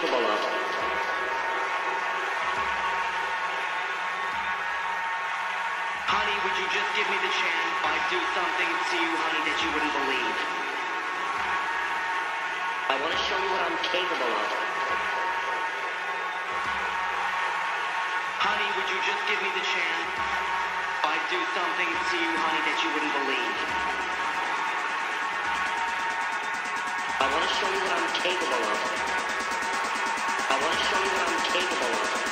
capable of. Honey, would you just give me the chance? I'd do something to you, honey, that you wouldn't believe. I want to show you what I'm capable of. Honey, would you just give me the chance? I'd do something to you, honey, that you wouldn't believe. I want to show you what I'm capable of. I want to show you what I'm capable of.